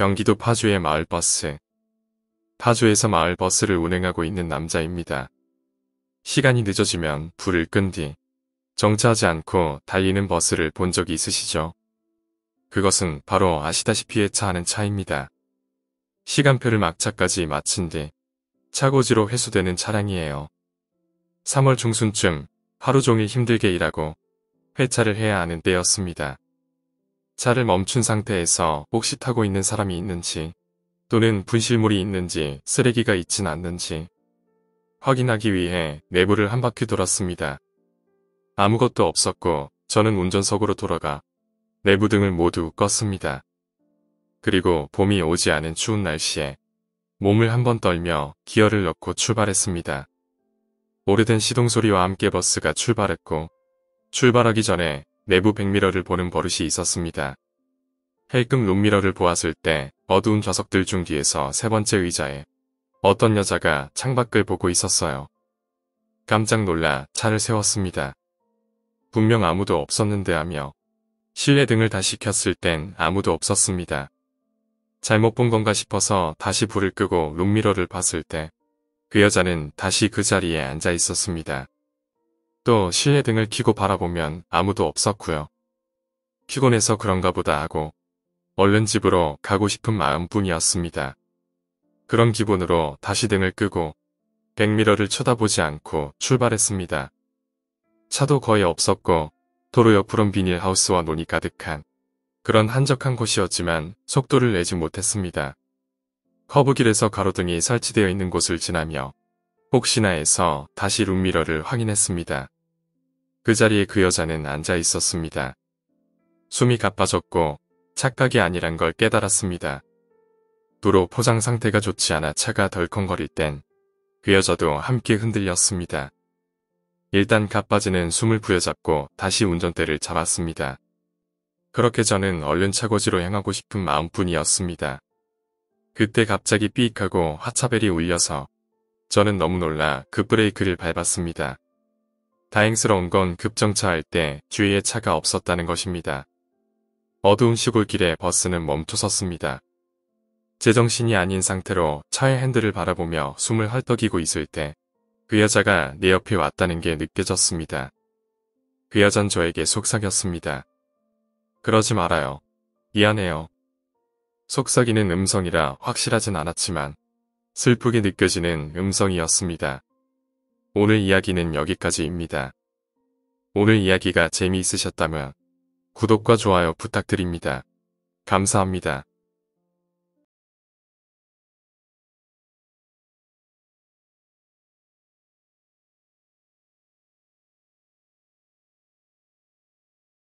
경기도 파주의 마을버스. 파주에서 마을버스를 운행하고 있는 남자입니다. 시간이 늦어지면 불을 끈 뒤 정차하지 않고 달리는 버스를 본 적이 있으시죠? 그것은 바로 아시다시피 해차하는 차입니다. 시간표를 막차까지 마친 뒤 차고지로 회수되는 차량이에요. 3월 중순쯤 하루 종일 힘들게 일하고 회차를 해야 하는 때였습니다. 차를 멈춘 상태에서 혹시 타고 있는 사람이 있는지 또는 분실물이 있는지 쓰레기가 있진 않는지 확인하기 위해 내부를 한 바퀴 돌았습니다. 아무것도 없었고 저는 운전석으로 돌아가 내부 등을 모두 껐습니다. 그리고 봄이 오지 않은 추운 날씨에 몸을 한번 떨며 기어를 넣고 출발했습니다. 오래된 시동 소리와 함께 버스가 출발했고 출발하기 전에 내부 백미러를 보는 버릇이 있었습니다. 헬금 룸미러를 보았을 때 어두운 좌석들 중 뒤에서 세 번째 의자에 어떤 여자가 창밖을 보고 있었어요. 깜짝 놀라 차를 세웠습니다. 분명 아무도 없었는데 하며 실내 등을 다시 켰을 땐 아무도 없었습니다. 잘못 본 건가 싶어서 다시 불을 끄고 룸미러를 봤을 때 그 여자는 다시 그 자리에 앉아 있었습니다. 또 실내 등을 켜고 바라보면 아무도 없었고요. 피곤해서 그런가 보다 하고 얼른 집으로 가고 싶은 마음뿐이었습니다. 그런 기분으로 다시 등을 끄고 백미러를 쳐다보지 않고 출발했습니다. 차도 거의 없었고 도로 옆으론 비닐하우스와 논이 가득한 그런 한적한 곳이었지만 속도를 내지 못했습니다. 커브길에서 가로등이 설치되어 있는 곳을 지나며 혹시나 해서 다시 룸미러를 확인했습니다. 그 자리에 그 여자는 앉아 있었습니다. 숨이 가빠졌고 착각이 아니란 걸 깨달았습니다. 도로 포장 상태가 좋지 않아 차가 덜컹거릴 땐 그 여자도 함께 흔들렸습니다. 일단 가빠지는 숨을 부여잡고 다시 운전대를 잡았습니다. 그렇게 저는 얼른 차고지로 향하고 싶은 마음뿐이었습니다. 그때 갑자기 삐익하고 하차벨이 울려서 저는 너무 놀라 급브레이크를 밟았습니다. 다행스러운 건 급정차할 때 주위에 차가 없었다는 것입니다. 어두운 시골길에 버스는 멈춰섰습니다. 제정신이 아닌 상태로 차의 핸들을 바라보며 숨을 헐떡이고 있을 때 그 여자가 내 옆에 왔다는 게 느껴졌습니다. 그 여잔 저에게 속삭였습니다. 그러지 말아요. 미안해요. 속삭이는 음성이라 확실하진 않았지만 슬프게 느껴지는 음성이었습니다. 오늘 이야기는 여기까지입니다. 오늘 이야기가 재미있으셨다면 구독과 좋아요 부탁드립니다. 감사합니다.